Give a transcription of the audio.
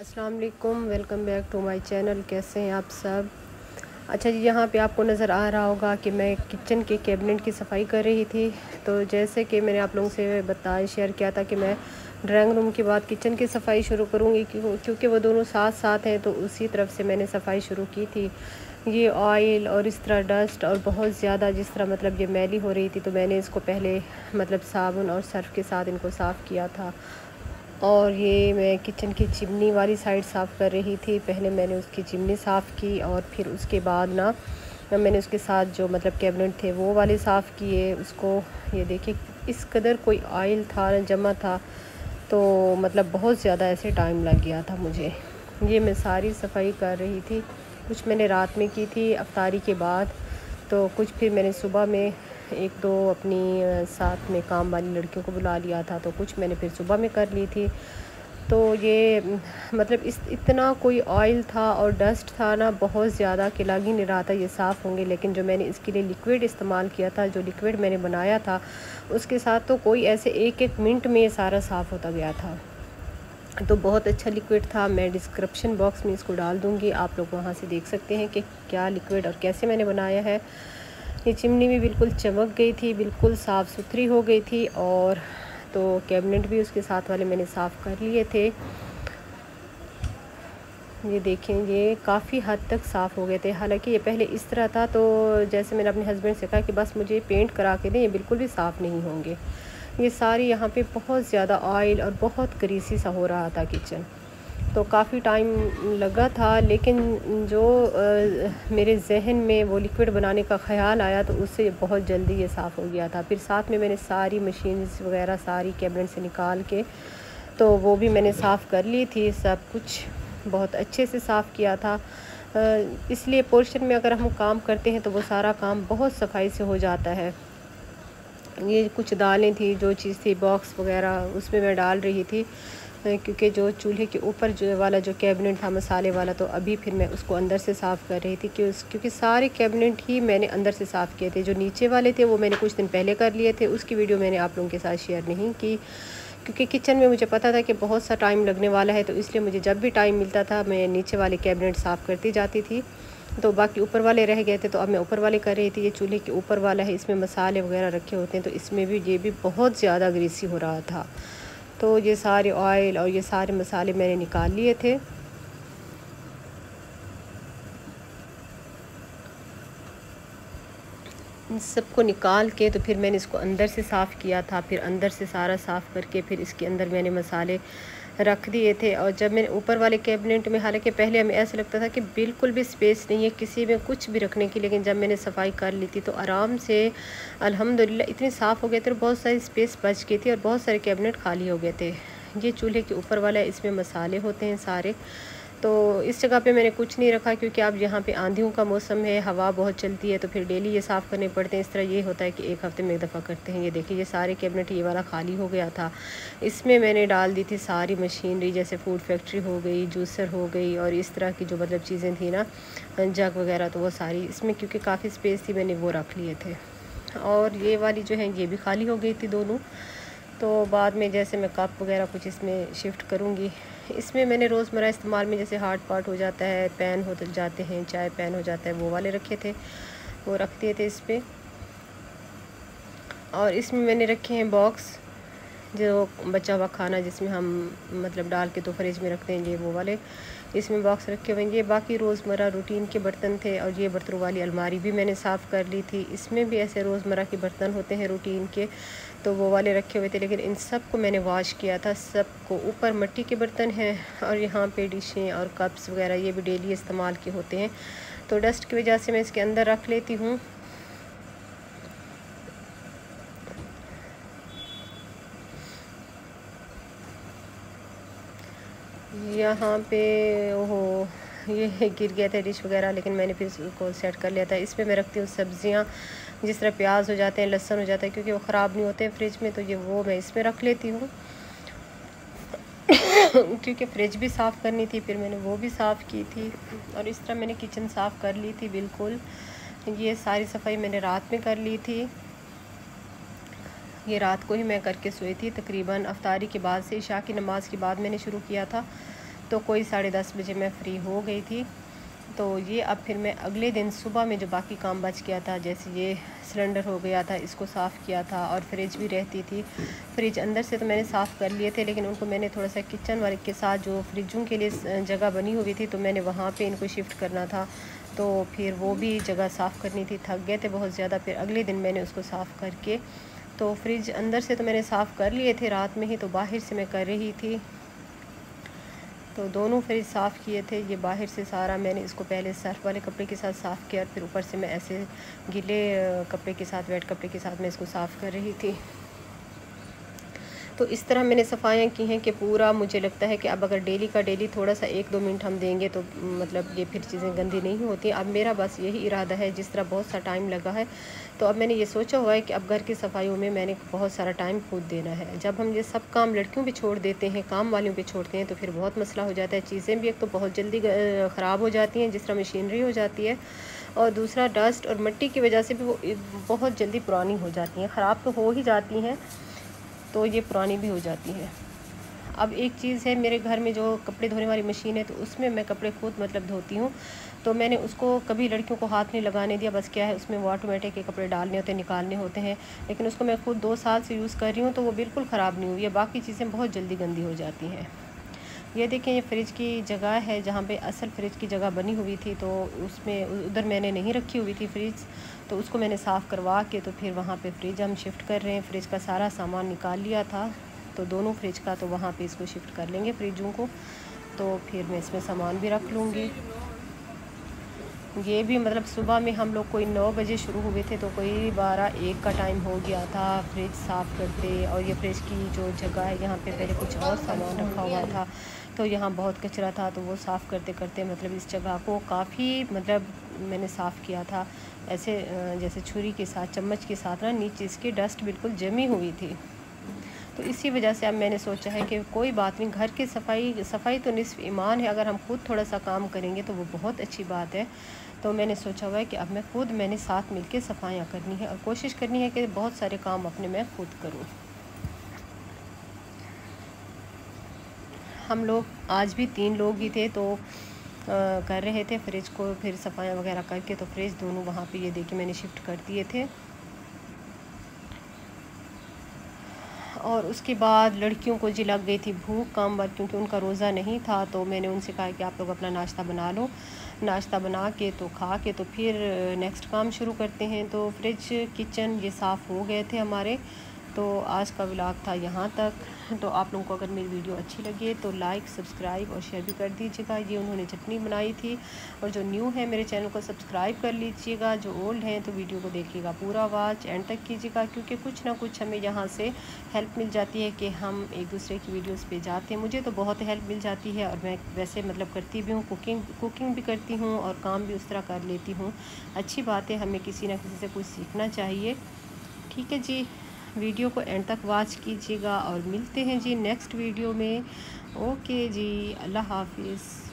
अस्सलाम वालेकुम welcome back to my channel. कैसे हैं आप सब? अच्छा जी, यहाँ पे आपको नज़र आ रहा होगा कि मैं किचन के कैबिनेट की सफ़ाई कर रही थी। तो जैसे कि मैंने आप लोगों से बताया, शेयर किया था कि मैं ड्राइंग रूम के बाद किचन की सफ़ाई शुरू करूँगी क्योंकि वो दोनों साथ साथ हैं तो उसी तरफ़ से मैंने सफ़ाई शुरू की थी। ये ऑयल और इस तरह डस्ट और बहुत ज़्यादा जिस तरह मतलब ये मैली हो रही थी तो मैंने इसको पहले मतलब साबुन और सर्फ़ के साथ इनको साफ़ किया था। और ये मैं किचन की चिमनी वाली साइड साफ़ कर रही थी। पहले मैंने उसकी चिमनी साफ़ की और फिर उसके बाद ना मैंने उसके साथ जो मतलब कैबिनेट थे वो वाले साफ़ किए। उसको ये देखिए, इस कदर कोई ऑयल था जमा था तो मतलब बहुत ज़्यादा ऐसे टाइम लग गया था मुझे। ये मैं सारी सफ़ाई कर रही थी। कुछ मैंने रात में की थी, अफ्तारी के बाद। तो कुछ फिर मैंने सुबह में एक दो अपनी साथ में काम वाली लड़कियों को बुला लिया था तो कुछ मैंने फिर सुबह में कर ली थी। तो ये मतलब इस, इतना कोई ऑयल था और डस्ट था ना, बहुत ज़्यादा कि लग ही नहीं रहा था ये साफ़ होंगे। लेकिन जो मैंने इसके लिए लिक्विड इस्तेमाल किया था, जो लिक्विड मैंने बनाया था, उसके साथ तो कोई ऐसे एक एक मिनट में ये सारा साफ़ होता गया था। तो बहुत अच्छा लिक्विड था। मैं डिस्क्रिप्शन बॉक्स में इसको डाल दूँगी। आप लोग वहाँ से देख सकते हैं कि क्या लिक्विड और कैसे मैंने बनाया है। ये चिमनी भी बिल्कुल चमक गई थी, बिल्कुल साफ़ सुथरी हो गई थी और तो कैबिनेट भी उसके साथ वाले मैंने साफ़ कर लिए थे। ये देखें, ये काफ़ी हद तक साफ़ हो गए थे। हालाँकि ये पहले इस तरह था तो जैसे मैंने अपने हस्बैंड से कहा कि बस मुझे पेंट करा के दें, ये बिल्कुल भी साफ़ नहीं होंगे। ये सारी यहाँ पे बहुत ज़्यादा ऑयल और बहुत करीसी सा हो रहा था किचन तो काफ़ी टाइम लगा था लेकिन जो आ, मेरे जहन में वो लिक्विड बनाने का ख़्याल आया तो उससे बहुत जल्दी ये साफ़ हो गया था। फिर साथ में मैंने सारी मशीन वगैरह सारी कैबिनेट से निकाल के तो वो भी मैंने साफ़ कर ली थी सब कुछ बहुत अच्छे से साफ़ किया था। इसलिए पोर्शन में अगर हम काम करते हैं तो वो सारा काम बहुत सफ़ाई से हो जाता है। ये कुछ दालें थी जो चीज़ थी बॉक्स वगैरह उसमें मैं डाल रही थी। क्योंकि जो चूल्हे के ऊपर जो वाला जो कैबिनेट था, मसाले वाला तो अभी फिर मैं उसको अंदर से साफ़ कर रही थी कि उस, क्योंकि सारे कैबिनेट ही मैंने अंदर से साफ़ किए थे। जो नीचे वाले थे, वो मैंने कुछ दिन पहले कर लिए थे। उसकी वीडियो मैंने आप लोगों के साथ शेयर नहीं की, क्योंकि किचन में मुझे पता था कि बहुत सा टाइम लगने वाला है तो इसलिए मुझे जब भी टाइम मिलता था, मैं नीचे वाले कैबिनेट साफ़ करती जाती थी। तो बाकी ऊपर वाले रह गए थे तो अब मैं ऊपर वाले कर रही थी। ये चूल्हे के ऊपर वाला है, इसमें मसाले वगैरह रखे होते हैं तो इसमें भी, ये भी बहुत ज़्यादा ग्रीसी हो रहा था। तो ये सारे ऑयल और ये सारे मसाले मैंने निकाल लिए थे। इन सबको निकाल के तो फिर मैंने इसको अंदर से साफ़ किया था, फिर अंदर से सारा साफ़ करके फिर इसके अंदर मैंने मसाले रख दिए थे और जब मैंने ऊपर वाले कैबिनेट में, हालाँकि पहले हमें ऐसा लगता था कि बिल्कुल भी स्पेस नहीं है किसी में कुछ भी रखने की, लेकिन जब मैंने सफ़ाई कर ली थी तो आराम से, अल्हम्दुलिल्लाह, इतनी साफ़ हो गए थे और बहुत सारी स्पेस बच गई थी और बहुत सारे कैबिनेट खाली हो गए थे। ये चूल्हे के ऊपर वाला, इसमें मसाले होते हैं सारे। तो इस जगह पे मैंने कुछ नहीं रखा क्योंकि अब यहाँ पे आंधियों का मौसम है, हवा बहुत चलती है तो फिर डेली ये साफ़ करने पड़ते हैं। इस तरह ये होता है कि एक हफ़्ते में एक दफ़ा करते हैं। ये देखिए, ये सारे कैबिनेट ये वाला खाली हो गया था। इसमें मैंने डाल दी थी सारी मशीनरी जैसे फ़ूड फैक्ट्री हो गई जूसर हो गई और इस तरह की जो मतलब चीज़ें थी ना, जग वगैरह तो वो सारी इसमें क्योंकि काफ़ी स्पेस थी, मैंने वो रख लिए थे। और ये वाली जो है, ये भी खाली हो गई थी दोनों। तो बाद में जैसे मैं कप वगैरह कुछ इसमें शिफ्ट करूँगी। इसमें मैंने रोज़मर्रा इस्तेमाल में जैसे हार्ड पार्ट हो जाता है, पैन हो जाते हैं, चाय पैन हो जाता है, वो वाले रखे थे, वो रख दिए थे इस पर और इसमें मैंने रखे हैं बॉक्स, जो बचा हुआ खाना जिसमें हम मतलब डाल के तो फ्रिज में रखते हैं ये वो वाले। इसमें बॉक्स रखे हुए हैं। ये बाकी रोज़मर्रा रूटीन के बर्तन थे और ये बर्तनों वाली अलमारी भी मैंने साफ़ कर ली थी। इसमें भी ऐसे रोज़मर्रा के बर्तन होते हैं रूटीन के तो वो वाले रखे हुए थे, लेकिन इन सबको मैंने वॉश किया था। सबको ऊपर मिट्टी के बर्तन हैं और यहाँ पे डिशें और कप्स वगैरह ये भी डेली इस्तेमाल के होते हैं। तो डस्ट की वजह से मैं इसके अंदर रख लेती हूँ। यहाँ पे, ओहो, ये गिर गया था डिश वगैरह, लेकिन मैंने फिर उसको सेट कर लिया था। इसमें मैं रखती हूँ सब्ज़ियाँ, जिस तरह प्याज हो जाते हैं, लहसन हो जाता है, क्योंकि वो ख़राब नहीं होते हैं फ्रिज में तो ये वो मैं इसमें रख लेती हूँ। क्योंकि फ्रिज भी साफ़ करनी थी, फिर मैंने वो भी साफ़ की थी, और इस तरह मैंने किचन साफ़ कर ली थी, बिल्कुल। ये सारी सफ़ाई मैंने रात में कर ली थी। ये रात को ही मैं करके सोई थी, तकरीबन अफ्तारी के बाद से शाह की नमाज़ के बाद मैंने शुरू किया था। तो कोई साढ़े दस बजे मैं फ़्री हो गई थी। तो ये अब फिर मैं अगले दिन सुबह में जो बाकी काम बच गया था, जैसे ये सिलेंडर हो गया था, इसको साफ़ किया था और फ्रिज भी रहती थी। फ्रिज अंदर से तो मैंने साफ़ कर लिए थे, लेकिन उनको मैंने थोड़ा सा किचन वर्क के साथ जो फ्रिजों के लिए जगह बनी हुई थी तो मैंने वहाँ पे इनको शिफ्ट करना था। तो फिर वो भी जगह साफ़ करनी थी, थक गए थे बहुत ज़्यादा। फिर अगले दिन मैंने उसको साफ़ करके तो फ्रिज अंदर से तो मैंने साफ़ कर लिए थे, रात में ही तो बाहर से मैं कर रही थी। तो दोनों फ्रिज साफ़ किए थे, ये बाहर से सारा मैंने इसको पहले सर्फ वाले कपड़े के साथ साफ़ किया और फिर ऊपर से मैं ऐसे गीले कपड़े के साथ वेट कपड़े के साथ मैं इसको साफ़ कर रही थी। तो इस तरह मैंने सफाइयाँ की हैं कि पूरा मुझे लगता है कि अब अगर डेली का डेली थोड़ा सा एक दो मिनट हम देंगे तो मतलब ये फिर चीज़ें गंदी नहीं होती। अब मेरा बस यही इरादा है, जिस तरह बहुत सा टाइम लगा है तो अब मैंने ये सोचा हुआ है कि अब घर की सफाइयों में मैंने बहुत सारा टाइम खुद देना है। जब हम ये सब काम लड़कियों पर छोड़ देते हैं, काम वालियों पर छोड़ते हैं तो फिर बहुत मसला हो जाता है। चीज़ें भी एक तो बहुत जल्दी ख़राब हो जाती हैं, जिस तरह मशीनरी हो जाती है, और दूसरा डस्ट और मिट्टी की वजह से भी वो, बहुत जल्दी पुरानी हो जाती हैं, ख़राब तो हो ही जाती हैं। तो ये पुरानी भी हो जाती है। अब एक चीज़ है, मेरे घर में जो कपड़े धोने वाली मशीन है तो उसमें मैं कपड़े खुद मतलब धोती हूँ। तो मैंने उसको कभी लड़कियों को हाथ नहीं लगाने दिया, बस क्या है, उसमें वो ऑटोमेटिक के कपड़े डालने होते हैं, निकालने होते हैं। लेकिन उसको मैं खुद दो साल से यूज़ कर रही हूँ तो वो बिल्कुल ख़राब नहीं हुई है। बाकी चीज़ें बहुत जल्दी गंदी हो जाती हैं। ये देखें, ये फ्रिज की जगह है, जहाँ पे असल फ्रिज की जगह बनी हुई थी तो उसमें उधर मैंने नहीं रखी हुई थी फ्रिज तो उसको मैंने साफ़ करवा के तो फिर वहाँ पे फ्रिज हम शिफ्ट कर रहे हैं। फ्रिज का सारा सामान निकाल लिया था। तो दोनों फ्रिज का तो वहाँ पे इसको शिफ्ट कर लेंगे फ्रिजों को। तो फिर मैं इसमें सामान भी रख लूँगी। ये भी मतलब सुबह में हम लोग कोई नौ बजे शुरू हुए थे तो कोई बारह एक का टाइम हो गया था फ्रिज साफ़ करते। और ये फ्रिज की जो जगह है, यहाँ पे पहले कुछ और सामान रखा हुआ था। तो यहाँ बहुत कचरा था तो वो साफ़ करते करते मतलब इस जगह को काफ़ी मतलब मैंने साफ़ किया था। ऐसे जैसे छुरी के साथ, चम्मच के साथ ना नीचे इसकी डस्ट बिल्कुल जमी हुई थी। तो इसी वजह से अब मैंने सोचा है कि कोई बात नहीं, घर की सफ़ाई सफ़ाई तो निसफ, ईमान है, अगर हम खुद थोड़ा सा काम करेंगे तो वो बहुत अच्छी बात है। तो मैंने सोचा हुआ है कि अब मैं खुद, मैंने साथ मिल के सफाइयाँ करनी है और कोशिश करनी है कि बहुत सारे काम अपने मैं खुद करूँ। हम लोग आज भी तीन लोग ही थे तो आ, कर रहे थे फ्रिज को फिर सफाइयाँ वगैरह करके तो फ्रिज दोनों वहाँ पे ये देखिए मैंने शिफ्ट कर दिए थे। और उसके बाद लड़कियों को जी लग गई थी भूख काम बार क्योंकि उनका रोज़ा नहीं था तो मैंने उनसे कहा कि आप लोग अपना नाश्ता बना लो। नाश्ता बना के तो खा के तो फिर नेक्स्ट काम शुरू करते हैं तो फ्रिज किचन ये साफ़ हो गए थे हमारे। तो आज का व्लॉग था यहाँ तक। तो आप लोगों को अगर मेरी वीडियो अच्छी लगे तो लाइक सब्सक्राइब और शेयर भी कर दीजिएगा। ये उन्होंने चटनी बनाई थी और जो न्यू है मेरे चैनल को सब्सक्राइब कर लीजिएगा। जो ओल्ड हैं तो वीडियो को देखिएगा पूरा वाच एंड तक कीजिएगा क्योंकि कुछ ना कुछ हमें यहाँ से हेल्प मिल जाती है कि हम एक दूसरे की वीडियोज़ पर जाते हैं। मुझे तो बहुत हेल्प मिल जाती है और मैं वैसे मतलब करती भी हूँ कुकिंग कुकिंग भी करती हूँ और काम भी उस तरह कर लेती हूँ। अच्छी बात है, हमें किसी ना किसी से कुछ सीखना चाहिए। ठीक है जी। वीडियो को एंड तक वॉच कीजिएगा और मिलते हैं जी नेक्स्ट वीडियो में। ओके जी, अल्लाह हाफिज़।